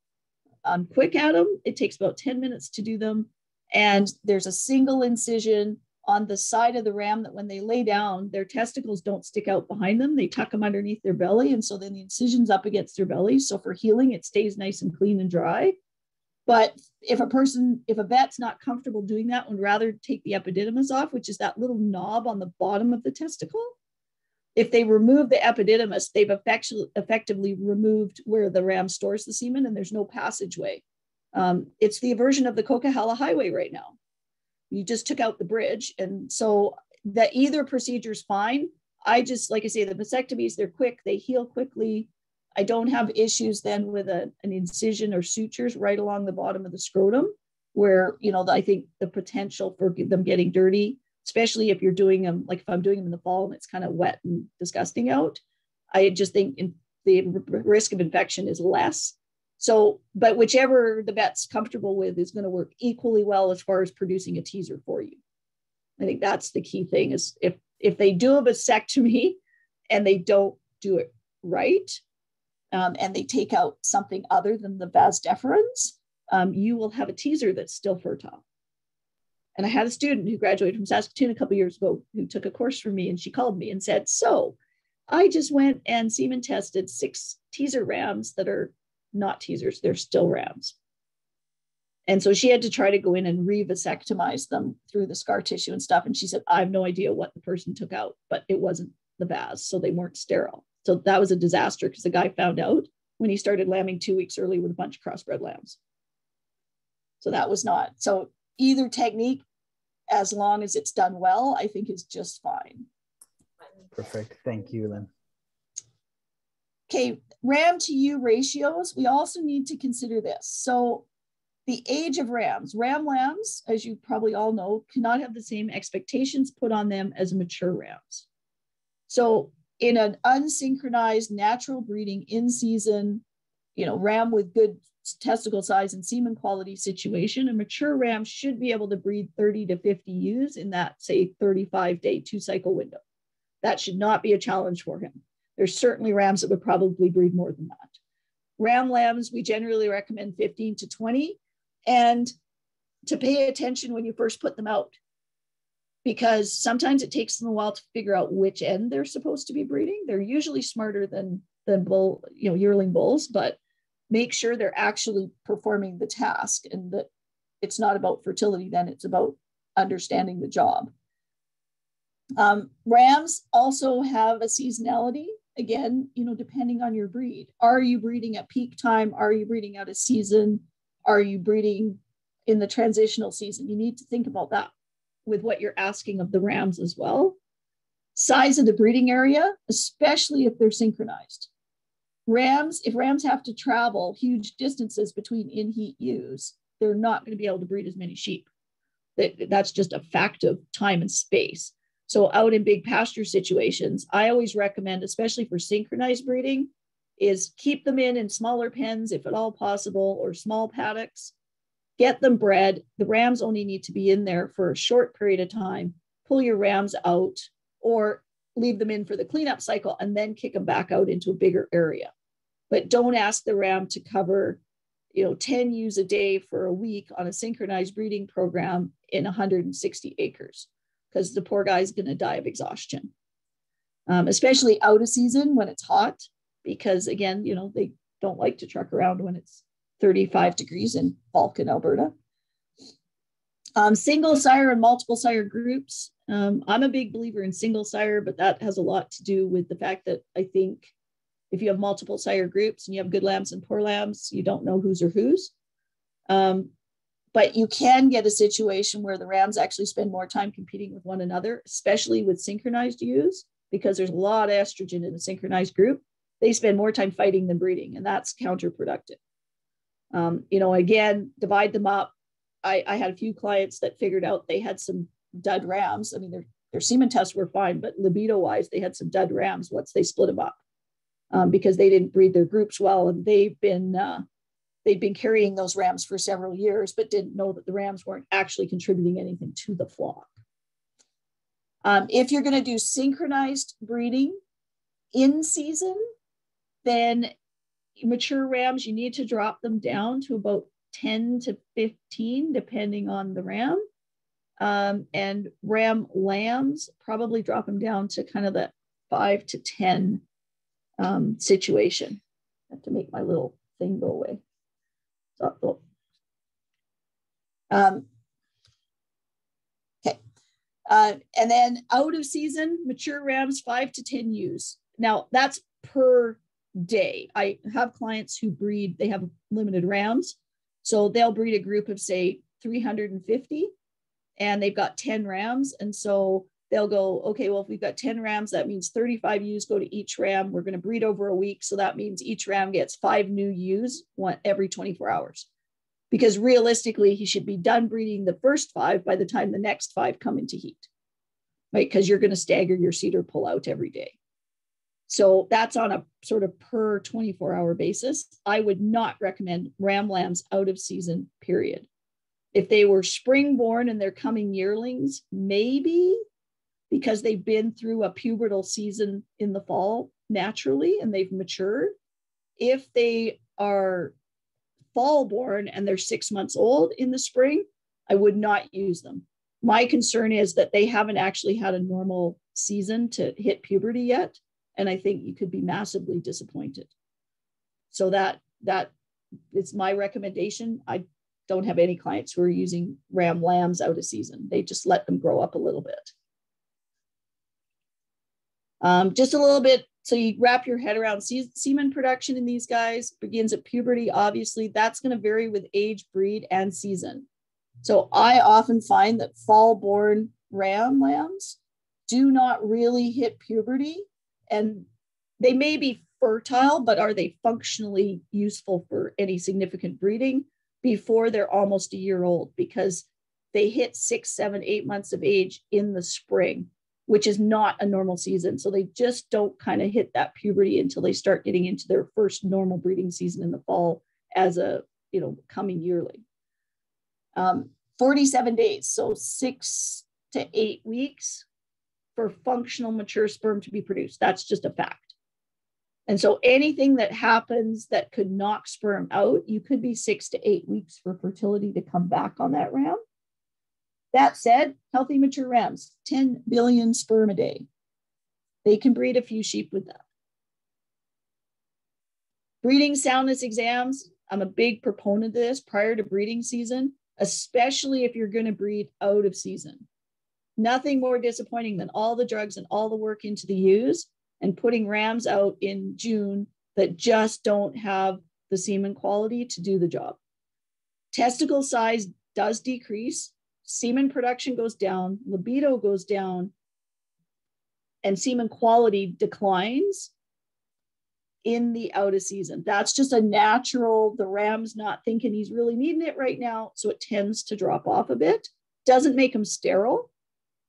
I'm quick at them. It takes about 10 minutes to do them. And there's a single incision on the side of the ram that when they lay down, their testicles don't stick out behind them. They tuck them underneath their belly. And so then the incision's up against their belly. So for healing, it stays nice and clean and dry. But if a person, if a vet's not comfortable doing that, would rather take the epididymis off, which is that little knob on the bottom of the testicle. If they remove the epididymis, they've effectively removed where the ram stores the semen and there's no passageway. Um, it's the version of the Coquihalla Highway right now You just took out the bridge. And so that either procedure is fine. I just, like I say, the vasectomies, they're quick, they heal quickly. I don't have issues then with a, an incision or sutures right along the bottom of the scrotum, where, you know, I think the potential for them getting dirty, especially if you're doing them, like if I'm doing them in the fall and it's kind of wet and disgusting out, I just think in, the risk of infection is less. So, but whichever the vet's comfortable with is going to work equally well as far as producing a teaser for you. I think that's the key thing is if if they do a vasectomy and they don't do it right, um, and they take out something other than the vas deferens, um, you will have a teaser that's still fertile. And I had a student who graduated from Saskatoon a couple years ago who took a course from me, and she called me and said, "So, I just went and semen tested six teaser rams that are not teasers; they're still rams." And so she had to try to go in and revasectomize them through the scar tissue and stuff. And she said, I have no idea what the person took out, but it wasn't the vas, so they weren't sterile. So that was a disaster because the guy found out when he started lambing two weeks early with a bunch of crossbred lambs. So that was not. So either technique, as long as it's done well, I think is just fine. Perfect. Thank you, Lynn. Okay, RAM to ewe ratios. We also need to consider this. So the age of rams. Ram lambs, as you probably all know, cannot have the same expectations put on them as mature rams. So in an unsynchronized natural breeding in season, you know, ram with good testicle size and semen quality situation, a mature ram should be able to breed 30 to 50 ewes in that, say, 35 day two cycle window. That should not be a challenge for him. There's certainly rams that would probably breed more than that. Ram lambs, we generally recommend 15 to 20 and to pay attention when you first put them out because sometimes it takes them a while to figure out which end they're supposed to be breeding. They're usually smarter than than bull, you know, yearling bulls, but make sure they're actually performing the task and that it's not about fertility, then it's about understanding the job. Um, rams also have a seasonality. Again, you know, depending on your breed. Are you breeding at peak time? Are you breeding out of season? Are you breeding in the transitional season? You need to think about that with what you're asking of the rams as well. Size of the breeding area, especially if they're synchronized. Rams, if rams have to travel huge distances between in heat ewes, they're not going to be able to breed as many sheep. That's just a fact of time and space. So, out in big pasture situations, I always recommend, especially for synchronized breeding, is keep them in in smaller pens if at all possible or small paddocks. Get them bred. The rams only need to be in there for a short period of time. Pull your rams out or leave them in for the cleanup cycle and then kick them back out into a bigger area. But don't ask the ram to cover you know 10 ewes a day for a week on a synchronized breeding program in 160 acres because the poor guy's going to die of exhaustion um, especially out of season when it's hot because again, you know, they don't like to truck around when it's 35 degrees in Vulcan, Alberta. Um, single sire and multiple sire groups. Um, I'm a big believer in single sire, but that has a lot to do with the fact that I think if you have multiple sire groups and you have good lambs and poor lambs, you don't know whose or whose. Um, but you can get a situation where the rams actually spend more time competing with one another, especially with synchronized ewes, because there's a lot of estrogen in a synchronized group they spend more time fighting than breeding, and that's counterproductive. Um, you know, again, divide them up. I, I had a few clients that figured out they had some dud rams. I mean, their, their semen tests were fine, but libido wise, they had some dud rams once they split them up um, because they didn't breed their groups well. And they've been, uh, they'd been carrying those rams for several years, but didn't know that the rams weren't actually contributing anything to the flock. Um, if you're going to do synchronized breeding in season, then mature rams, you need to drop them down to about 10 to 15, depending on the ram. Um, and ram lambs, probably drop them down to kind of the five to 10 um, situation. I have to make my little thing go away. So, oh. um, okay. Uh, and then out of season, mature rams, five to 10 ewes. Now that's per day. I have clients who breed, they have limited rams. So they'll breed a group of, say, 350 and they've got 10 rams. And so they'll go, okay, well, if we've got 10 rams, that means 35 ewes go to each ram. We're going to breed over a week. So that means each ram gets five new ewes every 24 hours. Because realistically, he should be done breeding the first five by the time the next five come into heat, right? Because you're going to stagger your CIDR pull out every day. So that's on a sort of per 24 hour basis. I would not recommend ram lambs out of season, period. If they were spring born and they're coming yearlings, maybe because they've been through a pubertal season in the fall naturally and they've matured. If they are fall born and they're six months old in the spring, I would not use them. My concern is that they haven't actually had a normal season to hit puberty yet and I think you could be massively disappointed. So that that is my recommendation. I don't have any clients who are using ram lambs out of season. They just let them grow up a little bit. Um, just a little bit so you wrap your head around semen production in these guys begins at puberty. Obviously, that's going to vary with age, breed, and season. So I often find that fall born ram lambs do not really hit puberty and they may be fertile, but are they functionally useful for any significant breeding before they're almost a year old? Because they hit six, seven, eight months of age in the spring, which is not a normal season. So they just don't kind of hit that puberty until they start getting into their first normal breeding season in the fall as a, you know, coming yearly. Um, 47 days, so six to eight weeks for functional mature sperm to be produced. That's just a fact. And so anything that happens that could knock sperm out, you could be six to eight weeks for fertility to come back on that ram. That said, healthy mature rams, 10 billion sperm a day. They can breed a few sheep with that. Breeding soundness exams, I'm a big proponent of this prior to breeding season, especially if you're going to breed out of season. Nothing more disappointing than all the drugs and all the work into the ewes and putting rams out in June that just don't have the semen quality to do the job. Testicle size does decrease, semen production goes down, libido goes down, and semen quality declines in the out of season. That's just a natural, the ram's not thinking he's really needing it right now. So it tends to drop off a bit. Doesn't make him sterile,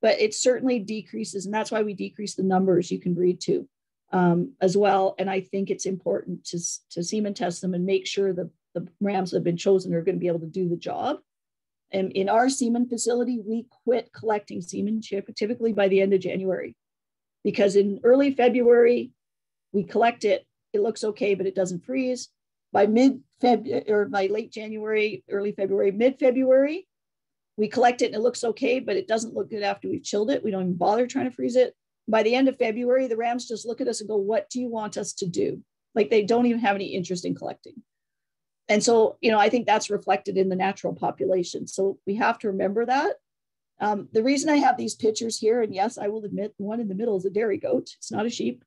but it certainly decreases. And that's why we decrease the numbers you can breed to um, as well. And I think it's important to, to semen test them and make sure that the rams that have been chosen are going to be able to do the job. And in our semen facility, we quit collecting semen typically by the end of January because in early February, we collect it. It looks okay, but it doesn't freeze. By mid Feb or by late January, early February, mid February, we collect it and it looks okay, but it doesn't look good after we've chilled it. We don't even bother trying to freeze it. By the end of February, the Rams just look at us and go, What do you want us to do? Like they don't even have any interest in collecting. And so, you know, I think that's reflected in the natural population. So we have to remember that. Um, the reason I have these pictures here, and yes, I will admit the one in the middle is a dairy goat, it's not a sheep.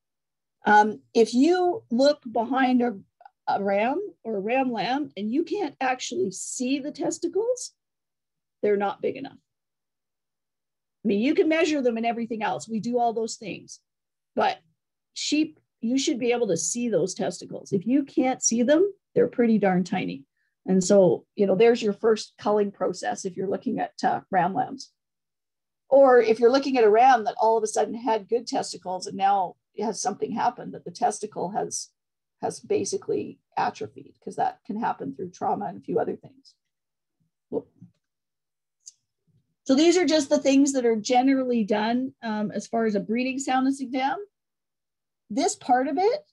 Um, if you look behind a, a ram or a ram lamb and you can't actually see the testicles, they're not big enough. I mean, you can measure them and everything else. We do all those things. But sheep, you should be able to see those testicles. If you can't see them, they're pretty darn tiny. And so, you know, there's your first culling process if you're looking at uh, ram lambs. Or if you're looking at a ram that all of a sudden had good testicles and now has something happened that the testicle has has basically atrophied because that can happen through trauma and a few other things. So these are just the things that are generally done um, as far as a breeding soundness exam. This part of it,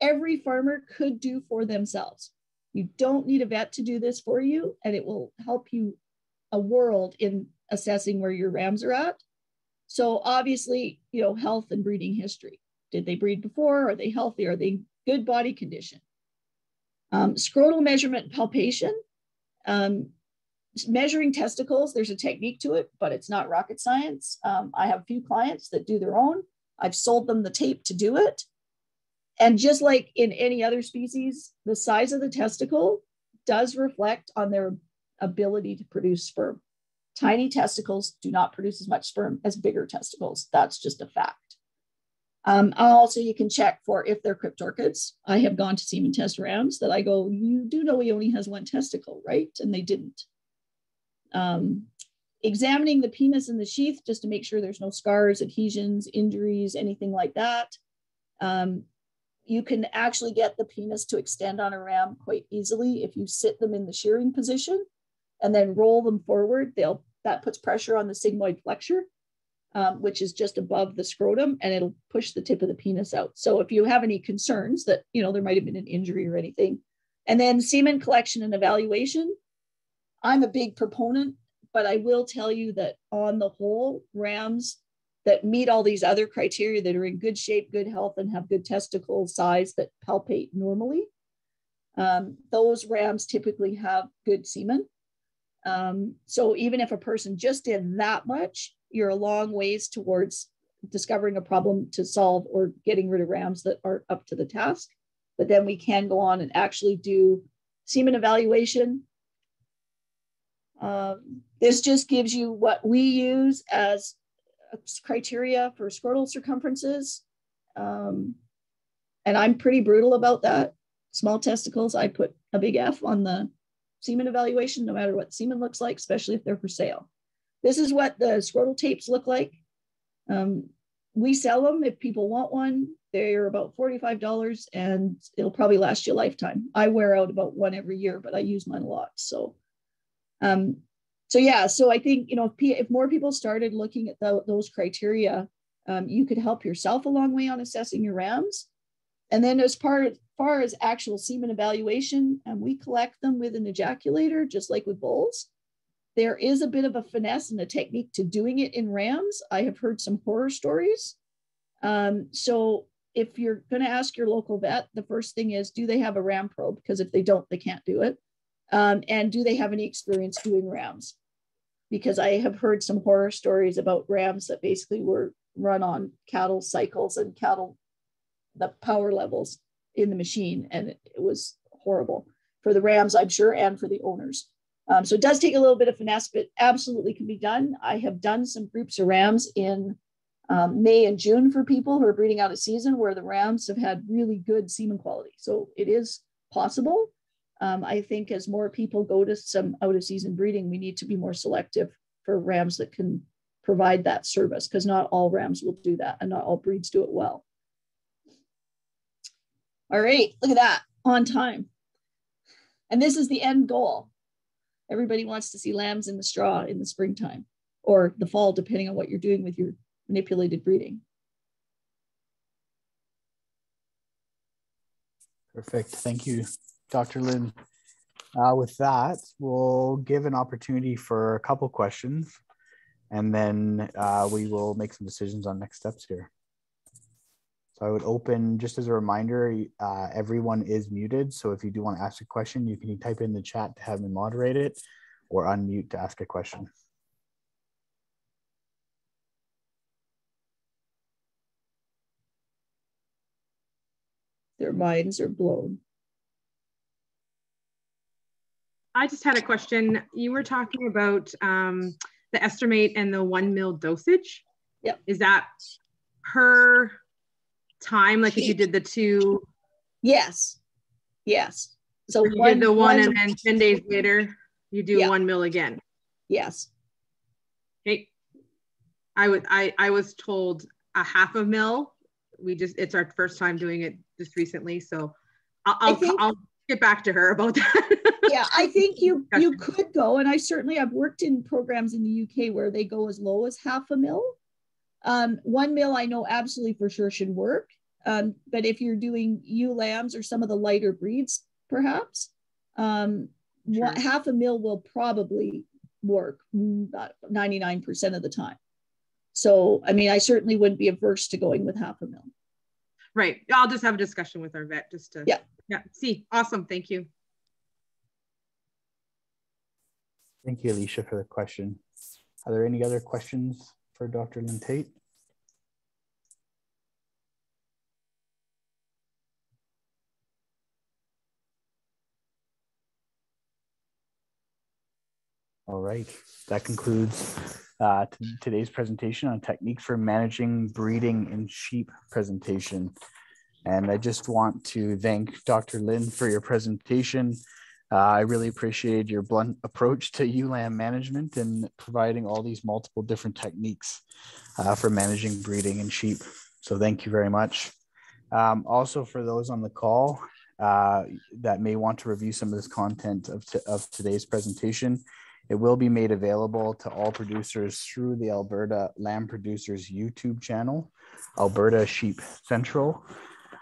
every farmer could do for themselves. You don't need a vet to do this for you, and it will help you a world in assessing where your rams are at. So obviously, you know, health and breeding history. Did they breed before? Are they healthy? Are they good body condition? Um, scrotal measurement palpation. Um, measuring testicles, there's a technique to it, but it's not rocket science. Um, I have a few clients that do their own. I've sold them the tape to do it. And just like in any other species, the size of the testicle does reflect on their ability to produce sperm. tiny testicles do not produce as much sperm as bigger testicles. That's just a fact. Um, also, you can check for if they're cryptorchids. I have gone to semen test rams that I go, you do know he only has one testicle, right? And they didn't. Um, examining the penis in the sheath just to make sure there's no scars, adhesions, injuries, anything like that. Um, you can actually get the penis to extend on a ram quite easily if you sit them in the shearing position and then roll them forward. They'll that puts pressure on the sigmoid flexure, um, which is just above the scrotum, and it'll push the tip of the penis out. So if you have any concerns that you know there might have been an injury or anything, and then semen collection and evaluation, I'm a big proponent, but I will tell you that on the whole, rams that meet all these other criteria that are in good shape, good health, and have good testicle size that palpate normally. Um, those rams typically have good semen. Um, so even if a person just did that much, you're a long ways towards discovering a problem to solve or getting rid of rams that aren't up to the task. But then we can go on and actually do semen evaluation. Um, this just gives you what we use as criteria for scrotal circumferences. Um, and I'm pretty brutal about that. Small testicles, I put a big F on the semen evaluation, no matter what semen looks like, especially if they're for sale. This is what the scrotal tapes look like. Um, we sell them if people want one. They're about $45 and it'll probably last you a lifetime. I wear out about one every year, but I use mine a lot. So um, so yeah so i think you know if, if more people started looking at the, those criteria um, you could help yourself a long way on assessing your rams. And then as far, as far as actual semen evaluation um, we collect them with an ejaculator just like with bulls there is a bit of a finesse and a technique to doing it in rams. I have heard some horror stories. Um, so if you're going to ask your local vet the first thing is do they have a ram probe? Because if they don't they can't do it. Um, and do they have any experience doing rams because I have heard some horror stories about rams that basically were run on cattle cycles and cattle, the power levels in the machine. And it, it was horrible for the rams, I'm sure, and for the owners. Um, so it does take a little bit of finesse, but absolutely can be done. I have done some groups of rams in um, May and June for people who are breeding out of season where the rams have had really good semen quality. So it is possible um, I think as more people go to some out of season breeding, we need to be more selective for rams that can provide that service because not all rams will do that and not all breeds do it well. All right, look at that on time. And this is the end goal. Everybody wants to see lambs in the straw in the springtime or the fall, depending on what you're doing with your manipulated breeding. Perfect. Thank you. Dr. Lynn. Uh, with that, we'll give an opportunity for a couple questions and then uh, we will make some decisions on next steps here. So I would open, just as a reminder, uh, everyone is muted. So if you do want to ask a question, you can type in the chat to have me moderate it or unmute to ask a question. Their minds are blown. I just had a question. You were talking about um, the Estrumate and the one mil dosage. Yep. Is that per time? Like if you did the two? Yes. Yes. So you one, did the one, one and then 10 days later, you do one mil again. Yes. Okay. I was I I was told a half a mil. We just it's our first time doing it just recently, so I'll I'll, think, I'll get back to her about that. yeah, I think you you could go, and I certainly have worked in programs in the UK where they go as low as half a mil. Um, one mil, I know absolutely for sure should work. Um, but if you're doing ewe lambs or some of the lighter breeds, perhaps um, sure. one, half a mil will probably work 99% of the time. So, I mean, I certainly wouldn't be averse to going with half a mil. Right. I'll just have a discussion with our vet just to yeah. Yeah. See. Awesome. Thank you. Thank you, Alicia, for the question. Are there any other questions for Dr. Lynn Tait? All right, that concludes uh, today's presentation on techniques for managing breeding in sheep presentation. And I just want to thank Dr. Lynn for your presentation. Uh, I really appreciate your blunt approach to ewe-lamb management and providing all these multiple different techniques uh, for managing breeding in sheep. So thank you very much. Um, also for those on the call uh, that may want to review some of this content of, of today's presentation, it will be made available to all producers through the Alberta Lamb Producers YouTube channel, Alberta Sheep Central.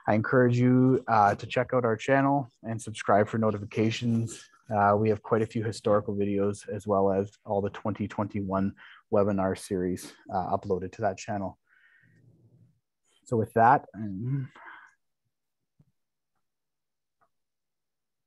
I encourage you uh, to check out our channel and subscribe for notifications. Uh, we have quite a few historical videos as well as all the 2021 webinar series uh, uploaded to that channel. So with that, um,